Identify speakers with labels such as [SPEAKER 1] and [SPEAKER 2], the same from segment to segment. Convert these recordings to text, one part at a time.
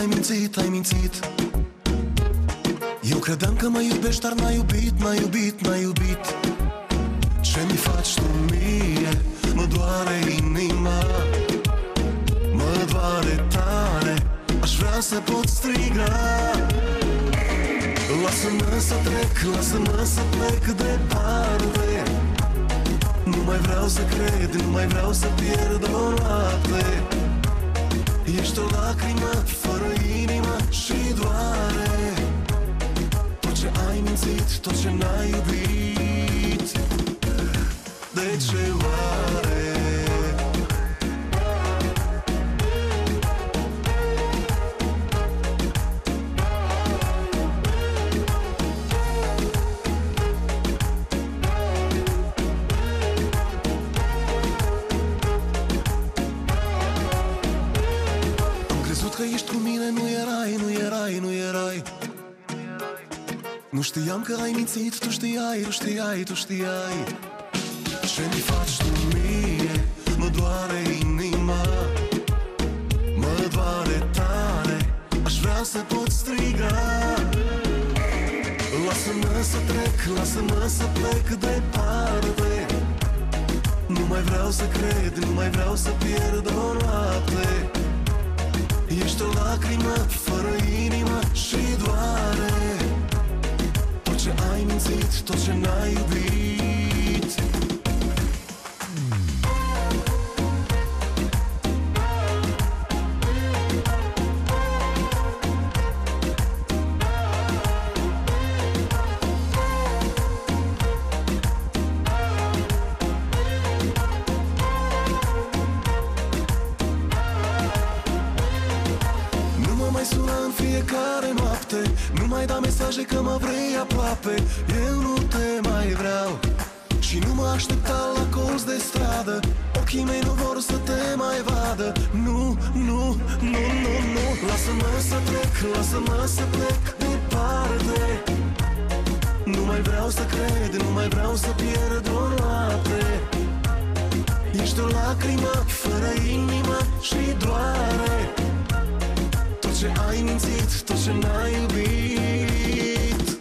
[SPEAKER 1] ai mințit, ai mințit. Eu credeam că mă iubești, dar n-ai iubit, n-ai iubit, n-ai iubit. Ce mi faci tu mie, mă doare inima. Mă doare tare, aș vrea să pot striga. Lasă-mă să trec, lasă-mă să plec departe. Nu mai vreau să cred, nu mai vreau să pierd o noapte Ești o lacrimă fără inimă și doare Tot ce ai mințit, tot ce n-ai iubit De ce oare? Erai, nu erai, nu erai. Nu știam că ai mințit, tu știai, tu știai, tu știai. Ce mi faci tu mie, mă doare inima. Mă doare tare, aș vrea să pot striga. Lasă-mă să trec, lasă-mă să plec departe. Nu mai vreau să cred, nu mai vreau să pierd o noapte Ești o lacrimă fără inimă și doare. Tot ce ai mințit, tot ce n-ai iubit fiecare noapte. Nu mai da mesaje că mă vrei aproape. Eu nu te mai vreau. Și nu mă aștepta la colț de stradă. Ochii mei nu vor să te mai vadă. Nu, nu, nu, nu, nu. Lasă-mă să trec, lasă-mă să plec departe. Nu mai vreau să cred, nu mai vreau să pierd o noapte. Ești o lacrimă fără inimă și doare. tot ce ai mințit, tot ce n-ai iubit.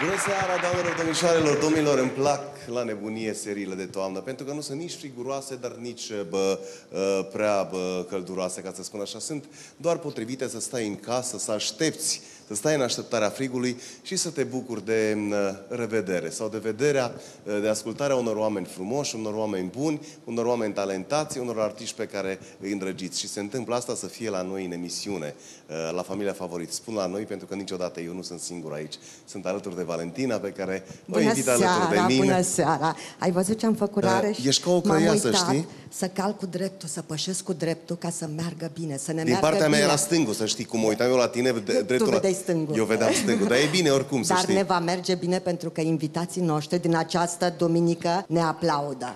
[SPEAKER 2] Bună seara, doamnelor, domnișoarelor, domnilor, îmi plac la nebunie seriile de toamnă, pentru că nu sunt nici friguroase, dar nici bă, uh, prea bă, călduroase, ca să spun așa. Sunt doar potrivite să stai în casă, să aștepți, să stai în așteptarea frigului și să te bucuri de uh, revedere sau de vederea, uh, de ascultarea unor oameni frumoși, unor oameni buni, unor oameni talentați, unor artiști pe care îi îndrăgiți. Și se întâmplă asta să fie la noi în emisiune, uh, la Familia Favorit. Spun la noi pentru că niciodată eu nu sunt singur aici. Sunt alături de Valentina, pe care o
[SPEAKER 3] Bună
[SPEAKER 2] invit alături de
[SPEAKER 3] seara,
[SPEAKER 2] mine.
[SPEAKER 3] bună seara! Ai văzut ce am făcut
[SPEAKER 2] Da,
[SPEAKER 3] rareș?
[SPEAKER 2] ești ca o
[SPEAKER 3] M-am
[SPEAKER 2] crăiasă,
[SPEAKER 3] uitat
[SPEAKER 2] știi?
[SPEAKER 3] să calc cu dreptul, să pășesc cu dreptul ca să meargă bine, să ne
[SPEAKER 2] Din
[SPEAKER 3] meargă
[SPEAKER 2] partea mea
[SPEAKER 3] bine.
[SPEAKER 2] era stângul, să știi, cum mă uitam eu la tine, de-
[SPEAKER 3] Tu
[SPEAKER 2] dreptul la...
[SPEAKER 3] vedeai stângul.
[SPEAKER 2] Eu vedeam stângul, dar e bine oricum, să
[SPEAKER 3] Dar
[SPEAKER 2] știi.
[SPEAKER 3] ne va merge bine pentru că invitații noștri din această duminică ne aplaudă.